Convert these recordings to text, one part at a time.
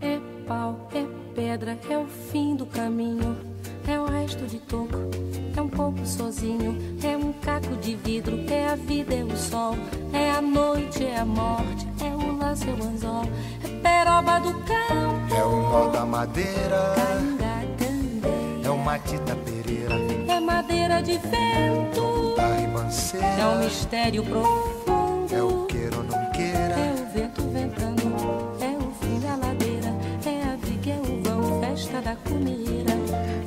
É pau, é pedra, é o fim do caminho. É o resto de toco, é um pouco sozinho. É um caco de vidro, é a vida, é o sol. É a noite, é a morte, é o laço, é o anzol. É peroba do cão, É o nó da madeira, é o Matita Pereira, É madeira de vento, é um mistério profundo. é o queira ou não É queira, o vento ventando, é o fim da ladeira, é a viga, é o vão, festa da comida.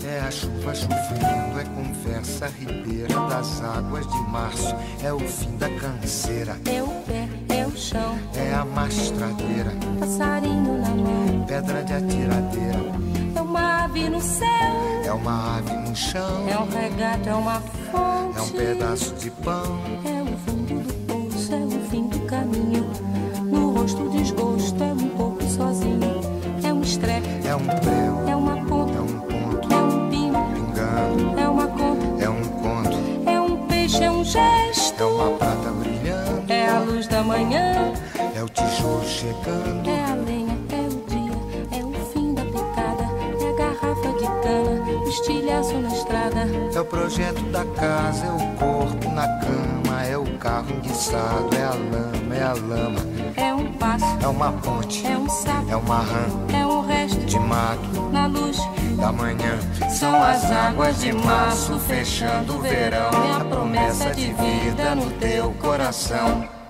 é a chuva chovendo, é conversa ribeira das águas de março, é o fim da canseira, É o pé, é o chão, é a mastradeira, passarinho na mão. pedra de atiradeira, É uma ave no céu, é uma ave no chão, é um regato, é uma fonte. é um pedaço de pão, É o fundo do poço, é o fim do caminho. No rosto desgosto, é um pouco sozinho. É um estrepe, é um prego, é uma é ponta, um ponto, é um pino, pingando, é uma conta, é um conto, é um peixe, é um gesto. é uma prata brilhando, É a luz da manhã, é o tijolo chegando, é a lenha, estilhaço na estrada. É o projeto da casa, é o corpo na cama, é o carro enguiçado, é a lama, é a lama, É um passo, é uma ponte, é um sapo, é uma rã é um resto de mato na luz. da manhã. São as águas de março fechando o verão. É a promessa de vida no teu coração.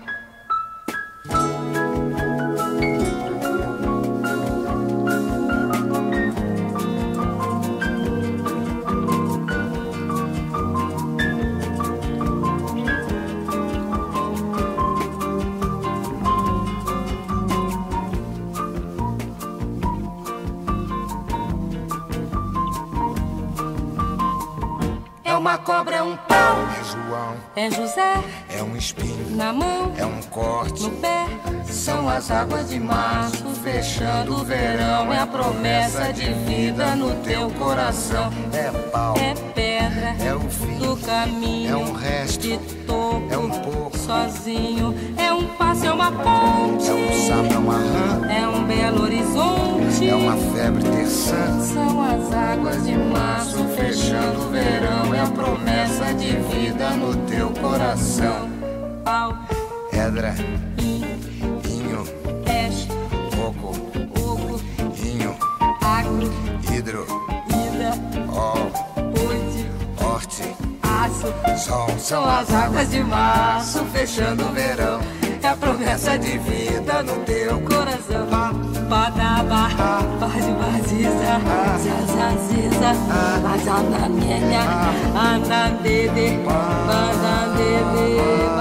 Uma cobra, é um pau. É João, É José é um espinho, na mão, é um corte, no pé. são as águas de março fechando o verão. É a promessa de vida no teu coração. É pau, É pedra é o fim, do caminho. é um resto, de topo, é um pouco, sozinho. É um passo, é uma ponte. é um sapo, é uma rã, É um belo horizonte. É uma febre terçã. São as águas de março Fechando o verão, é a promessa de vida no teu coração. Pau, Pedra, in, inho, peixe, coco, oco, inho, agro, hidro, ida, ó, oite, horte, aço. sol. São as águas de março fechando o verão. É a promessa de vida no teu coração. Padaba, pode vaziza, zazaziza, azanamenya, anandede, banandede,